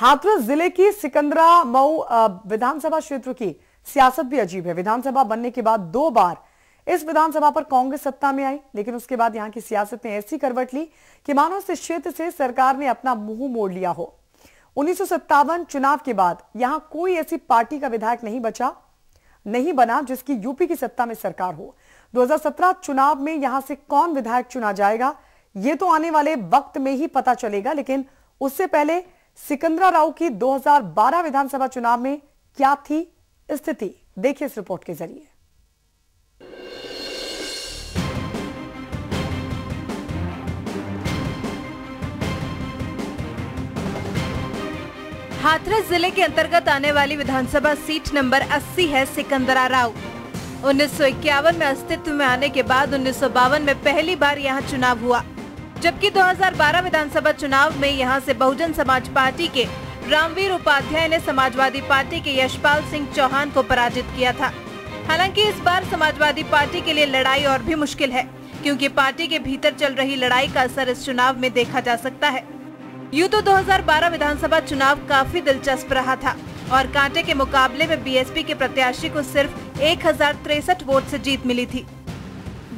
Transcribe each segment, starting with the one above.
हाथरस ज़िले की सिकंदरा मऊ विधानसभा क्षेत्र की सियासत भी अजीब है। विधानसभा बनने के बाद दो बार इस विधानसभा पर कांग्रेस सत्ता में आई, लेकिन उसके बाद यहाँ की सियासत ने ऐसी करवट ली कि मानो इस क्षेत्र से सरकार ने अपना मुँह मोड़ लिया हो। उन्नीस सौ सत्तावन चुनाव के बाद यहाँ कोई ऐसी पार्टी का विधायक नहीं बचा, नहीं बना जिसकी यूपी की सत्ता में सरकार हो। 2017 चुनाव में यहाँ से कौन विधायक चुना जाएगा, ये तो आने वाले वक्त में ही पता चलेगा, लेकिन उससे पहले सिकंदरा राव की 2012 विधानसभा चुनाव में क्या थी स्थिति? देखिए इस रिपोर्ट के ज़रिए। हाथरस ज़िले के अंतर्गत आने वाली विधानसभा सीट नंबर 80 है सिकंदरा राव। उन्नीस सौ इक्यावन में अस्तित्व में आने के बाद उन्नीस सौ बावन में पहली बार यहाँ चुनाव हुआ। जबकि 2012 विधानसभा चुनाव में यहाँ से बहुजन समाज पार्टी के रामवीर उपाध्याय ने समाजवादी पार्टी के यशपाल सिंह चौहान को पराजित किया था। हालाँकि इस बार समाजवादी पार्टी के लिए लड़ाई और भी मुश्किल है, क्योंकि पार्टी के भीतर चल रही लड़ाई का असर इस चुनाव में देखा जा सकता है। यूँ तो 2012 विधानसभा चुनाव काफ़ी दिलचस्प रहा था, और कांटे के मुकाबले में बीएसपी के प्रत्याशी को सिर्फ़ एक वोट से जीत मिली थी।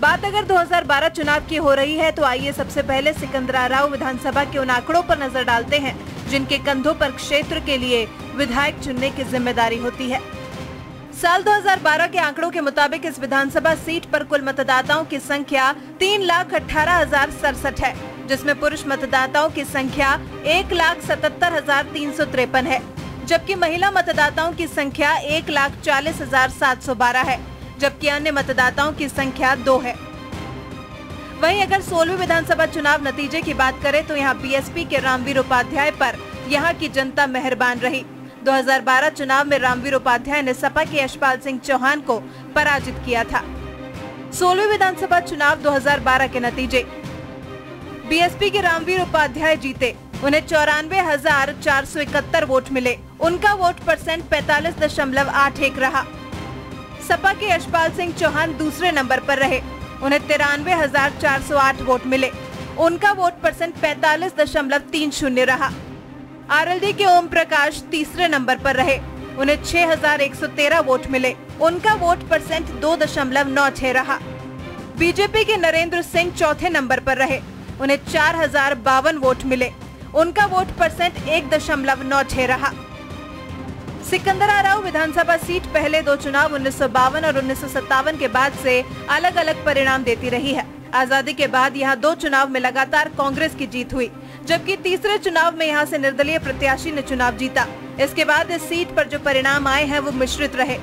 बात अगर 2012 चुनाव की हो रही है तो आइए सबसे पहले सिकंदरा राव विधानसभा के उन आंकड़ों पर नज़र डालते हैं, जिनके कंधों पर क्षेत्र के लिए विधायक चुनने की ज़िम्मेदारी होती है। साल 2012 के आंकड़ों के मुताबिक इस विधानसभा सीट पर कुल मतदाताओं की संख्या तीन लाख अठारह हज़ार सड़सठ है, जिसमें पुरुष मतदाताओं की संख्या एक लाख सतहत्तर हज़ार तीन सौ तिरपन है, जबकि महिला मतदाताओं की संख्या एक लाख चालीस हज़ार सात सौ बारह है। जबकि अन्य मतदाताओं की संख्या दो है। वहीं अगर सोलहवीं विधानसभा चुनाव नतीजे की बात करें तो यहाँ बीएसपी के रामवीर उपाध्याय पर यहाँ की जनता मेहरबान रही। 2012 चुनाव में रामवीर उपाध्याय ने सपा के यशपाल सिंह चौहान को पराजित किया था। सोलहवीं विधानसभा चुनाव 2012 के नतीजे। बीएसपी के रामवीर उपाध्याय जीते। उन्हें चौरानवे हज़ार चार सौ इकहत्तर वोट मिले। उनका वोट परसेंट पैतालीस दशमलव आठ एक रहा। सपा के यशपाल सिंह चौहान दूसरे नंबर पर रहे। उन्हें तिरानवे हज़ार चार सौ आठ वोट मिले। उनका वोट परसेंट पैतालीस दशमलव तीन शून्य रहा। आरएलडी के ओम प्रकाश तीसरे नंबर पर रहे। उन्हें छह हज़ार एक सौ तेरह वोट मिले। उनका वोट परसेंट दो दशमलव नौ छह रहा। बीजेपी के नरेंद्र सिंह चौथे नंबर पर रहे। उन्हें चार हज़ार बावन वोट मिले। उनका वोट परसेंट एक दशमलव नौ छह रहा। सिकंदरा राव विधानसभा सीट पहले दो चुनाव उन्नीस सौ बावन और उन्नीस सौ सत्तावन के बाद से अलग अलग परिणाम देती रही है। आज़ादी के बाद यहाँ दो चुनाव में लगातार कांग्रेस की जीत हुई, जबकि तीसरे चुनाव में यहाँ से निर्दलीय प्रत्याशी ने चुनाव जीता। इसके बाद इस सीट पर जो परिणाम आए हैं, वो मिश्रित रहे।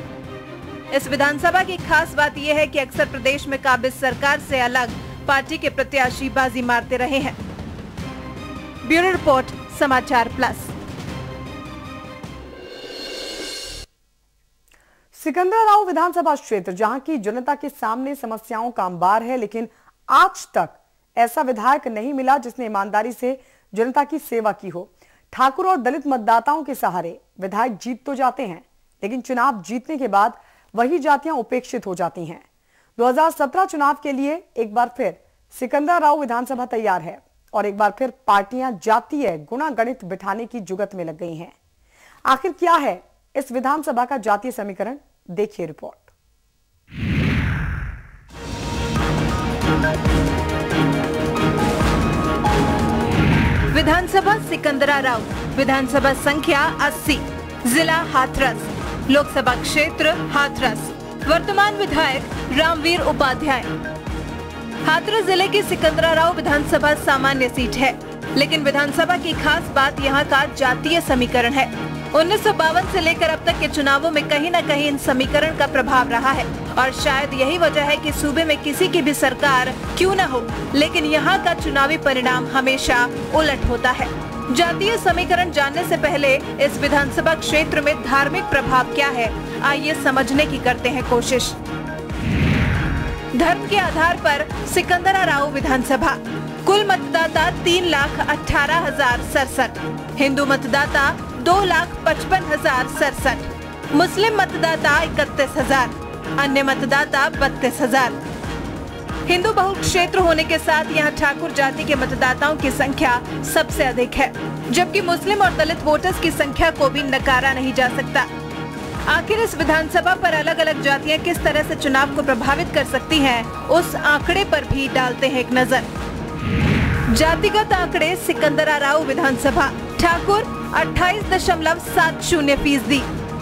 इस विधानसभा की खास बात यह है कि अक्सर प्रदेश में काबिज सरकार से अलग पार्टी के प्रत्याशी बाजी मारते रहे हैं। Bureau report, Samachar plus. Sikandra Rao विधानसभा क्षेत्र, जहाँ की जनता के सामने समस्याओं का अंबार है, लेकिन आज तक ऐसा विधायक नहीं मिला जिसने ईमानदारी से जनता की सेवा की हो। ठाकुर और दलित मतदाताओं के सहारे विधायक जीत तो जाते हैं, लेकिन चुनाव जीतने के बाद वही जातियाँ उपेक्षित हो जाती हैं। 2017 चुनाव के लिए एक बार फिर सिकंदरा राव विधानसभा तैयार है और एक बार फिर पार्टियाँ जातीय गुणागणित बिठाने की जुगत में लग गई हैं। आखिर क्या है इस विधानसभा का जातीय समीकरण? देखिए रिपोर्ट विधानसभा सिकंदरा राव विधानसभा संख्या 80 जिला हाथरस, लोकसभा क्षेत्र हाथरस, वर्तमान विधायक रामवीर उपाध्याय। हाथरस ज़िले की सिकंदरा राव विधानसभा सामान्य सीट है, लेकिन विधानसभा की खास बात यहाँ का जातीय समीकरण है। उन्नीस से लेकर अब तक के चुनावों में कहीं न कहीं इन समीकरण का प्रभाव रहा है। और शायद यही वजह है कि सूबे में किसी की भी सरकार क्यों न हो, लेकिन यहाँ का चुनावी परिणाम हमेशा उलट होता है। जातीय समीकरण जानने से पहले इस विधानसभा क्षेत्र में धार्मिक प्रभाव क्या है, आइए समझने की करते हैं कोशिश। धर्म के आधार पर सिकंदरा राव विधानसभा। कुल मतदाता तीन लाख अठारह हज़ार सड़सठ। हिंदू मतदाता दो लाख पचपन हज़ार सड़सठ। मुस्लिम मतदाता इकतीस हज़ार अन्य मतदाता बत्तीस हज़ार। हिंदू बहुल क्षेत्र होने के साथ यहाँ ठाकुर जाति के मतदाताओं की संख्या सबसे अधिक है जबकि मुस्लिम और दलित वोटर्स की संख्या को भी नकारा नहीं जा सकता। आखिर इस विधानसभा पर अलग अलग जातियाँ किस तरह से चुनाव को प्रभावित कर सकती हैं, उस आंकड़े पर भी डालते हैं एक नज़र। जातिगत आंकड़े सिकंदरा राव विधानसभा। ठाकुर, अट्ठाईस दशमलव सात शून्य फ़ीसदी।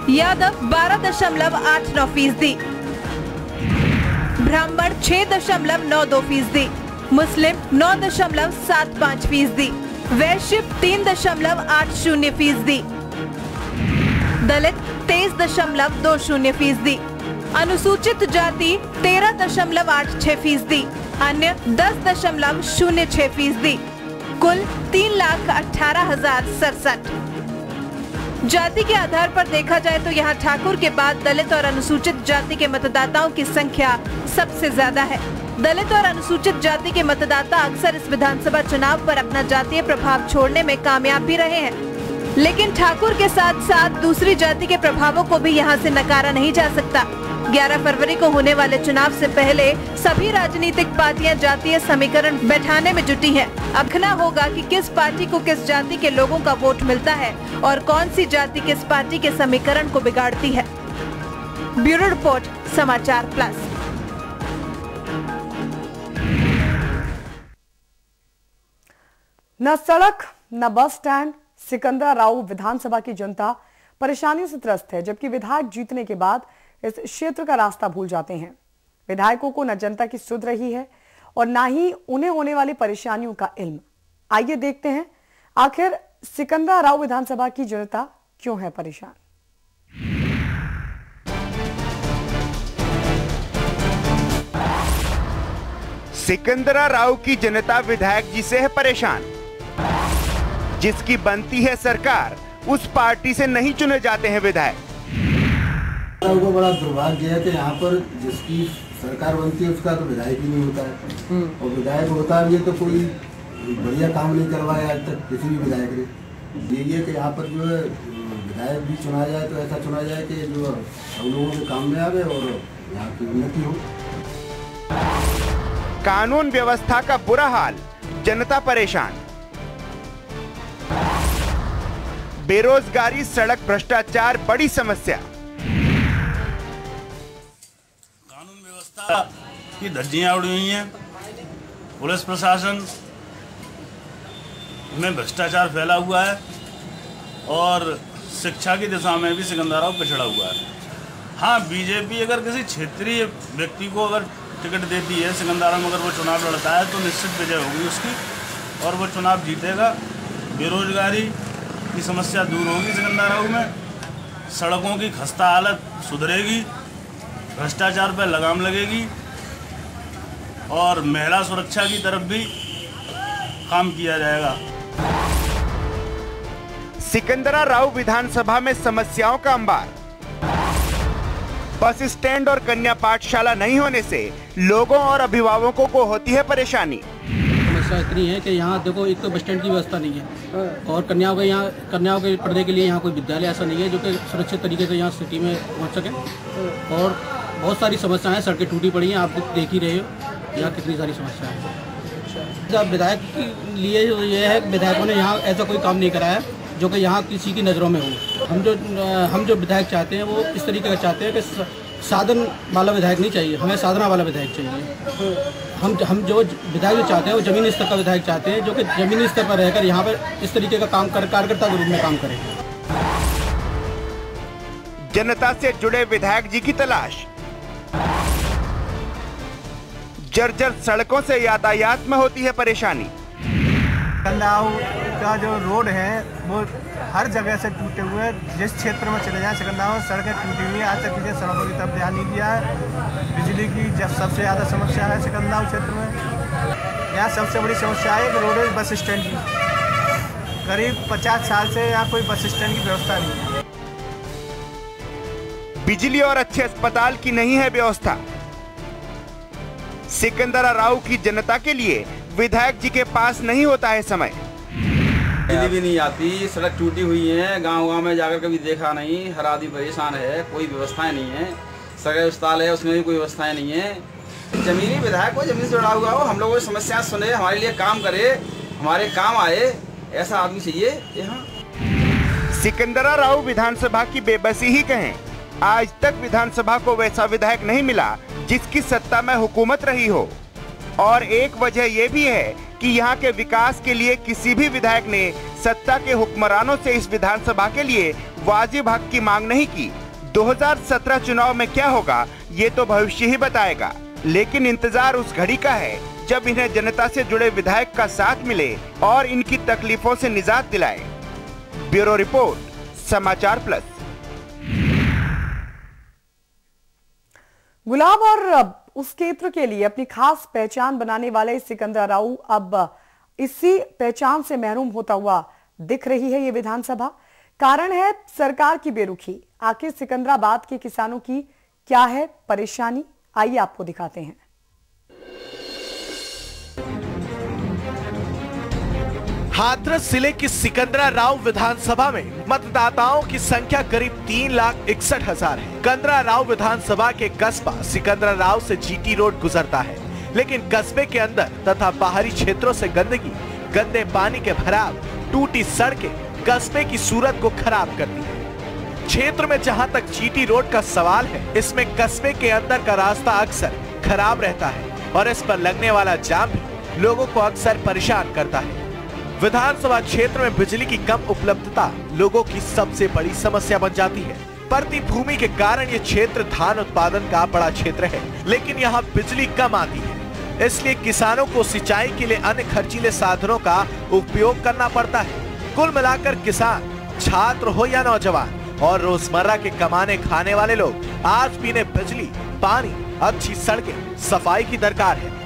यादव, बारह दशमलव आठ नौ फ़ीसदी। ब्राह्मण, छह दशमलव नौ दो फ़ीसदी। मुस्लिम, नौ दशमलव सात पाँच फ़ीसदी। वैश्य तीन दशमलव आठ शून्य फ़ीसदी। दलित, तेईस दशमलव दो शून्य फ़ीसदी। अनुसूचित जाति, तेरह दशमलव आठ छह फ़ीसदी। अन्य, दस दशमलव शून्य छह फ़ीसदी। कुल तीन लाख अठारह हज़ार सड़सठ। जाति के आधार पर देखा जाए तो यहाँ ठाकुर के बाद दलित और अनुसूचित जाति के मतदाताओं की संख्या सबसे ज़्यादा है। दलित और अनुसूचित जाति के मतदाता अक्सर इस विधानसभा चुनाव पर अपना जातीय प्रभाव छोड़ने में कामयाब भी रहे हैं। लेकिन ठाकुर के साथ साथ दूसरी जाति के प्रभावों को भी यहाँ से नकारा नहीं जा सकता। 11 फरवरी को होने वाले चुनाव से पहले सभी राजनीतिक पार्टियाँ जातीय समीकरण बैठाने में जुटी हैं। अखना होगा कि किस पार्टी को किस जाति के लोगों का वोट मिलता है और कौन सी जाति किस पार्टी के समीकरण को बिगाड़ती है ब्यूरो रिपोर्ट, समाचार प्लस न सड़क, न बस स्टैंड, सिकंदरा राव विधानसभा की जनता परेशानियों से त्रस्त है, जबकि विधायक जीतने के बाद इस क्षेत्र का रास्ता भूल जाते हैं। विधायकों को न जनता की सुध रही है और ना ही उन्हें होने वाली परेशानियों का इल्म। आइए देखते हैं, आखिर सिकंदरा राव विधानसभा की जनता क्यों है परेशान? सिकंदरा राव की जनता विधायक जी से है परेशान। जिसकी बनती है सरकार, उस पार्टी से नहीं चुने जाते हैं विधायक। को बड़ा दुर्भाग्य है कि यहाँ पर जिसकी सरकार बनती है उसका तो विधायक ही नहीं होता है। हम्म। और विधायक होता भी है तो कोई बढ़िया काम नहीं करवाया आज तक किसी भी विधायक ने। यही है कि यहाँ पर जो है विधायक भी चुना जाए तो ऐसा चुना जाए कि जो हम लोगों के काम में आवे और यहाँ की उन्नति हो। कानून व्यवस्था का बुरा हाल जनता परेशान। बेरोजगारी सड़क भ्रष्टाचार बड़ी समस्या। की धज्जियाँ उड़ी हुई हैं। पुलिस प्रशासन, में भ्रष्टाचार फैला हुआ है और शिक्षा की दिशा में भी सिकंदराव पिछड़ा हुआ है। हाँ बीजेपी अगर किसी क्षेत्रीय व्यक्ति को अगर टिकट देती है सिकंदरा में, अगर वो चुनाव लड़ता है तो निश्चित विजय होगी उसकी और वो चुनाव जीतेगा। बेरोजगारी की समस्या दूर होगी सिकंदराऊ में। सड़कों की खस्ता हालत सुधरेगी, भ्रष्टाचार पर लगाम लगेगी। और महिला सुरक्षा की तरफ़ भी काम किया जाएगा। सिकंदरा राव विधानसभा में समस्याओं का अंबार। बस स्टैंड और कन्या पाठशाला नहीं होने से लोगों और अभिभावकों को होती है परेशानी। समस्या इतनी है कि यहाँ देखो एक तो बस स्टैंड की व्यवस्था नहीं है। और कन्याओं के यहाँ कन्याओं के पढ़ने के लिए यहाँ कोई विद्यालय ऐसा नहीं है जो कि सुरक्षित तरीके से यहाँ सिटी में पहुँच सके। और बहुत सारी समस्याएँ सड़कें टूटी पड़ी हैं आप देख ही रहे हो। यहाँ कितनी सारी समस्याएँ हैं? विधायक के लिए ये है विधायकों ने यहाँ ऐसा कोई काम नहीं कराया जो कि यहाँ किसी की नज़रों में हो। हम जो हम जो विधायक चाहते हैं वो इस तरीके का चाहते हैं कि साधन वाला विधायक नहीं चाहिए हमें साधना वाला विधायक चाहिए। हम हम जो विधायक जो चाहते हैं वो जमीनी स्तर का विधायक चाहते हैं जो कि जमीनी स्तर पर रहकर यहाँ पर इस तरीके का काम कर कार्यकर्ता के रूप में काम करें। जनता से जुड़े विधायक जी की तलाश जर्जर सड़कों से यातायात में होती है परेशानी। कंदाव का जो रोड है वो हर जगह से टूटे हुए जिस क्षेत्र में चले जाएँ सिकंदराव सड़कें टूटी हुई है। आज तक किसी सड़कों की तरफ़ ध्यान नहीं दिया है। बिजली की जब सबसे ज़्यादा समस्या है सिकंदराव क्षेत्र में। यहाँ सबसे बड़ी समस्या है कि रोडेज बस स्टैंड की। करीब पचास साल से यहाँ कोई बस स्टैंड की व्यवस्था नहीं है। बिजली और अच्छे अस्पताल की नहीं है व्यवस्था। सिकंदरा राव की जनता के लिए विधायक जी के पास नहीं होता है समय। बिजली भी नहीं आती सड़क टूटी हुई है गाँव गाँव में जाकर कभी देखा नहीं हर आदमी परेशान है कोई व्यवस्थाएँ नहीं है सरकारी अस्पताल है उसमें भी कोई व्यवस्थाएँ नहीं है। जमीनी विधायक को ज़मीन से जुड़ा हुआ हो हम लोगों की समस्याएँ सुने हमारे लिए काम करे हमारे काम आए ऐसा आदमी चाहिए यहाँ सिकंदरा राव विधानसभा की बेबसी ही कहें आज तक विधानसभा को वैसा विधायक नहीं मिला जिसकी सत्ता में हुकूमत रही हो। और एक वजह यह भी है कि यहाँ के विकास के लिए किसी भी विधायक ने सत्ता के हुक्मरानों से इस विधानसभा के लिए वाजिब हक की मांग नहीं की। 2017 चुनाव में क्या होगा, ये तो भविष्य ही बताएगा। लेकिन इंतज़ार उस घड़ी का है, जब इन्हें जनता से जुड़े विधायक का साथ मिले और इनकी तकलीफों से निजात दिलाए। Bureau report, Samachar plus. गुलाब और उस क्षेत्र के लिए अपनी खास पहचान बनाने वाले सिकंदरा राव अब इसी पहचान से महरूम होता हुआ दिख रही है ये विधानसभा। कारण है सरकार की बेरुखी। आखिर सिकंदराबाद के किसानों की क्या है परेशानी? आइए आपको दिखाते हैं। हाथरस ज़िले की सिकंदरा राव विधानसभा में मतदाताओं की संख्या करीब तीन लाख इकसठ हज़ार है। कंदरा राव विधानसभा के कस्बा सिकंदरा राव से जीटी रोड गुजरता है। लेकिन कस्बे के अंदर तथा बाहरी क्षेत्रों से गंदगी, गंदे पानी के भराव, टूटी सड़कें कस्बे की सूरत को खराब करती है। क्षेत्र में जहाँ तक जीटी रोड का सवाल है, इसमें कस्बे के अंदर का रास्ता अक्सर खराब रहता है और इस पर लगने वाला जाम भी लोगों को अक्सर परेशान करता है। विधानसभा क्षेत्र में बिजली की कम उपलब्धता लोगों की सबसे बड़ी समस्या बन जाती है। पड़ती भूमि के कारण ये क्षेत्र धान उत्पादन का बड़ा क्षेत्र है, लेकिन यहाँ बिजली कम आती है। इसलिए किसानों को सिंचाई के लिए अन्य खर्चीले साधनों का उपयोग करना पड़ता है। कुल मिलाकर किसान, छात्र हो या नौजवान और रोज़मर्रा के कमाने खाने वाले लोग, आज भी इन्हें बिजली, पानी, अच्छी सड़कें, सफ़ाई की दरकार है।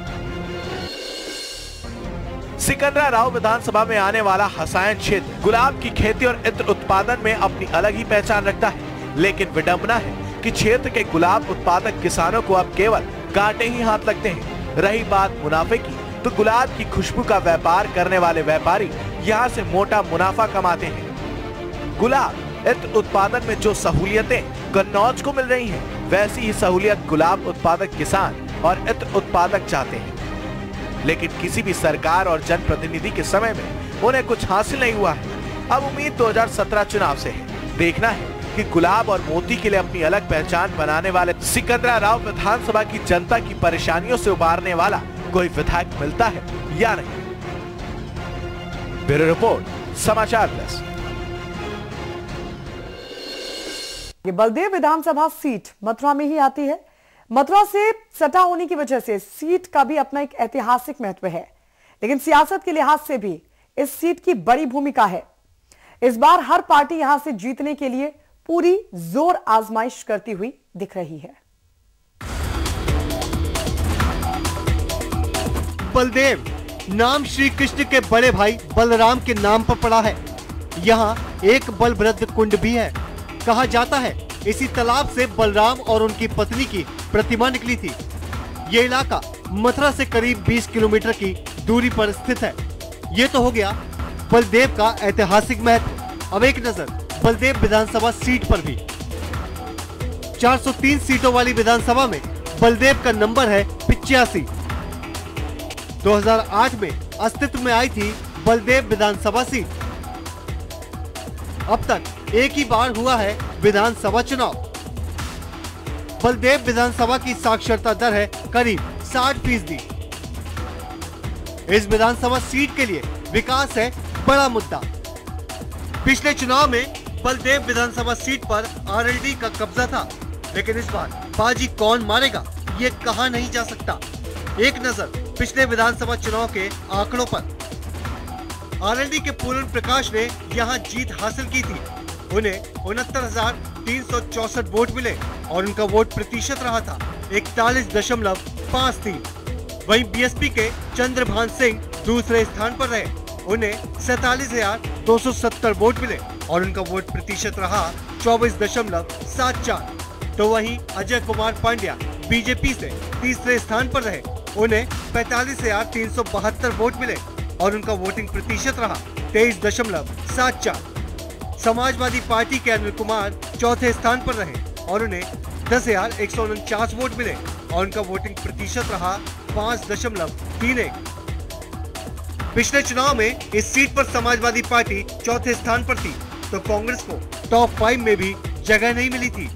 सिकंदरा राव विधानसभा में आने वाला हसायन क्षेत्र गुलाब की खेती और इत्र उत्पादन में अपनी अलग ही पहचान रखता है। लेकिन विडम्बना है कि क्षेत्र के गुलाब उत्पादक किसानों को अब केवल कांटे ही हाथ लगते हैं। रही बात मुनाफे की तो गुलाब की खुशबू का व्यापार करने वाले व्यापारी यहाँ से मोटा मुनाफा कमाते हैं। गुलाब इत्र उत्पादन में जो सहूलियतें कन्नौज को मिल रही है, वैसी ही सहूलियत गुलाब उत्पादक किसान और इत्र उत्पादक चाहते हैं। लेकिन किसी भी सरकार और जनप्रतिनिधि के समय में उन्हें कुछ हासिल नहीं हुआ है। अब उम्मीद 2017 चुनाव से है। देखना है कि गुलाब और मोती के लिए अपनी अलग पहचान बनाने वाले सिकंदरा राव विधानसभा की जनता की परेशानियों से उबारने वाला कोई विधायक मिलता है या नहीं? Bureau report, Samachar plus. Baldev विधानसभा सीट मथुरा में ही आती है। मथुरा से सटा होने की वजह से सीट का भी अपना एक ऐतिहासिक महत्व है। लेकिन सियासत के लिहाज से भी इस सीट की बड़ी भूमिका है। इस बार हर पार्टी यहाँ से जीतने के लिए पूरी ज़ोर आजमाइश करती हुई दिख रही है। बलदेव, नाम श्री कृष्ण के बड़े भाई बलराम के नाम पर पड़ा है। यहाँ एक बलभद्र कुंड भी है। कहा जाता है इसी तालाब से बलराम और उनकी पत्नी की प्रतिमा निकली थी। ये इलाका मथुरा से करीब 20 किलोमीटर की दूरी पर स्थित है। ये तो हो गया बलदेव का ऐतिहासिक महत्व। अब एक नज़र बलदेव विधानसभा सीट पर भी। 403 सीटों वाली विधानसभा में बलदेव का नंबर है पिचासी। 2008 में अस्तित्व में आई थी बलदेव विधानसभा सीट। अब तक एक ही बार हुआ है विधानसभा चुनाव। बलदेव विधानसभा की साक्षरता दर है करीब 60 फ़ीसदी। इस विधानसभा सीट के लिए विकास है बड़ा मुद्दा। पिछले चुनाव में बलदेव विधानसभा सीट पर आरएलडी का कब्जा था, लेकिन इस बार बाजी कौन मारेगा, ये कहा नहीं जा सकता। एक नज़र पिछले विधानसभा चुनाव के आंकड़ों पर। आरएलडी के पूर्ण प्रकाश ने यहाँ जीत हासिल की थी। उन्हें उनहत्तर हज़ार तीन सौ चौसठ वोट मिले और उनका वोट प्रतिशत रहा था इकतालीस दशमलव पाँच तीन। वही बीएसपी के चंद्रभान सिंह दूसरे स्थान पर रहे। उन्हें सैतालीस हज़ार दो सौ सत्तर वोट मिले और उनका वोट प्रतिशत रहा चौबीस दशमलव सात चार। तो वहीं अजय कुमार पांड्या बीजेपी से तीसरे स्थान पर रहे। उन्हें पैतालीस हज़ार तीन सौ बहत्तर वोट मिले और उनका वोटिंग प्रतिशत रहा तेईस दशमलव सात चार। समाजवादी पार्टी के अनिल कुमार चौथे स्थान पर रहे और उन्हें दस हज़ार एक सौ उनचास वोट मिले और उनका वोटिंग प्रतिशत रहा पाँच दशमलव तीन एक। पिछले चुनाव में इस सीट पर समाजवादी पार्टी चौथे स्थान पर थी तो कांग्रेस को टॉप फाइव में भी जगह नहीं मिली थी।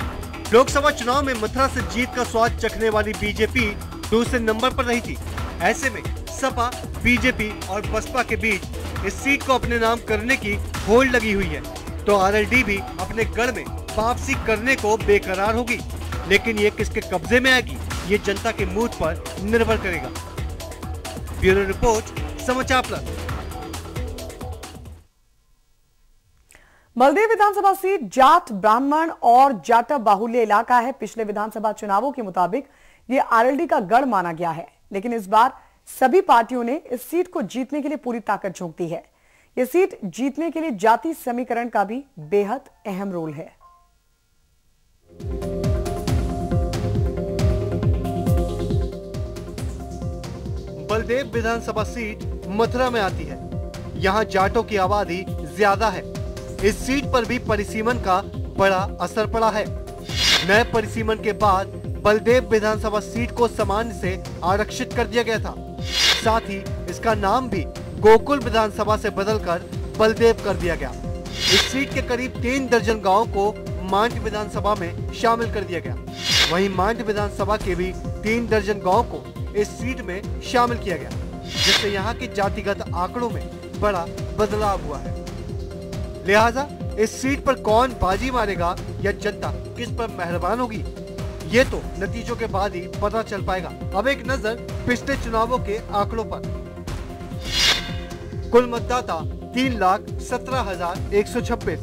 लोकसभा चुनाव में मथुरा से जीत का स्वाद चखने वाली बीजेपी दूसरे नंबर पर रही थी। ऐसे में सपा, बीजेपी और बसपा के बीच इस सीट को अपने नाम करने की होड़ लगी हुई है। तो आरएलडी भी अपने गढ़ में वापसी करने को बेकरार होगी। लेकिन ये किसके कब्जे में आएगी, ये जनता के मूड पर निर्भर करेगा। Bureau report, Samachar plus. Baldev विधानसभा सीट जाट, ब्राह्मण और जाटा बाहुल्य इलाका है। पिछले विधानसभा चुनावों के मुताबिक ये आरएलडी का गढ़ माना गया है। लेकिन इस बार सभी पार्टियों ने इस सीट को जीतने के लिए पूरी ताकत झोंक दी है। ये सीट जीतने के लिए जाति समीकरण का भी बेहद अहम रोल है। बलदेव विधानसभा सीट मथुरा में आती है। यहाँ जाटों की आबादी ज़्यादा है। इस सीट पर भी परिसीमन का बड़ा असर पड़ा है। नए परिसीमन के बाद बलदेव विधानसभा सीट को सामान्य से आरक्षित कर दिया गया था। साथ ही इसका नाम भी गोकुल विधानसभा से बदलकर बलदेव कर दिया गया। इस सीट के करीब तीन दर्जन गाँव को मांड विधानसभा में शामिल कर दिया गया। वहीं मांड विधानसभा के भी तीन दर्जन गाँव को इस सीट में शामिल किया गया, जिससे यहाँ के जातिगत आंकड़ों में बड़ा बदलाव हुआ है। लिहाजा, इस सीट पर कौन बाजी मारेगा या जनता किस पर मेहरबान होगी, ये तो नतीजों के बाद ही पता चल पाएगा। अब एक नज़र पिछले चुनावों के आंकड़ों पर। कुल मतदाता तीन लाख सत्रह हज़ार एक सौ छब्बीस।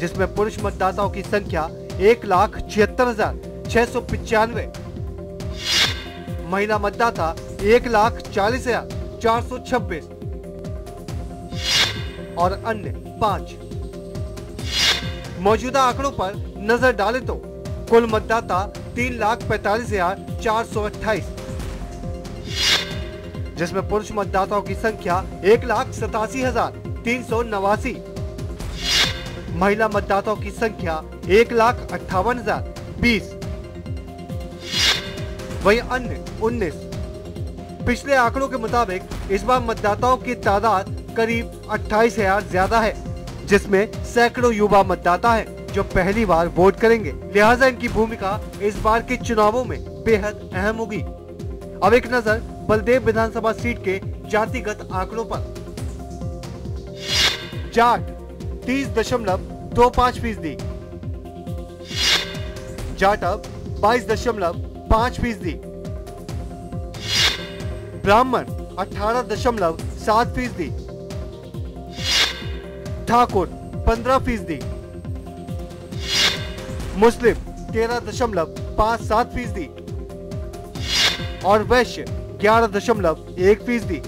जिसमें पुरुष मतदाताओं की संख्या एक लाख छिहत्तर हज़ार छह सौ पिचानवे। महिला मतदाता एक लाख चालीस हज़ार चार सौ छब्बीस। और अन्य पाँच। मौजूदा आंकड़ों पर नज़र डालें तो कुल मतदाता तीन लाख पैतालीस हज़ार चार सौ अट्ठाईस। जिसमें पुरुष मतदाताओं की संख्या एक लाख सतासी हज़ार तीन सौ नवासी। महिला मतदाताओं की संख्या एक लाख अट्ठावन हज़ार बीस। वही अन्य उन्नीस। पिछले आंकड़ों के मुताबिक इस बार मतदाताओं की तादाद करीब अट्ठाईस हज़ार ज़्यादा है, जिसमें सैकड़ों युवा मतदाता हैं जो पहली बार वोट करेंगे। लिहाजा इनकी भूमिका इस बार के चुनावों में बेहद अहम होगी। अब एक नज़र बलदेव विधानसभा सीट के जातिगत आंकड़ों पर। जाट, तीस दशमलव दो पाँच फ़ीसदी। जाटव बाईस दशमलव पाँच फ़ीसदी। ब्राह्मण, अठारह दशमलव सात फ़ीसदी। ठाकुर, पंद्रह फ़ीसदी। मुस्लिम, तेरह दशमलव पाँच सात फ़ीसदी। और वैश्य ग्यारह दशमलव एक फ़ीसदी।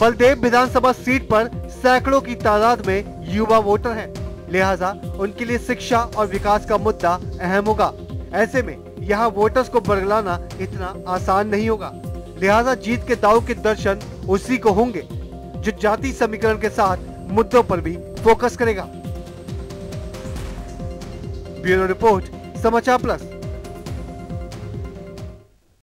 बलदेव विधानसभा सीट पर सैकड़ों की तादाद में युवा वोटर हैं। लिहाजा उनके लिए शिक्षा और विकास का मुद्दा अहम होगा। ऐसे में यहाँ वोटर्स को बरगलाना इतना आसान नहीं होगा। लिहाजा जीत के दाव के दर्शन उसी को होंगे, जो जाति समीकरण के साथ मुद्दों पर भी फोकस करेगा। Bureau report, Samachar plus.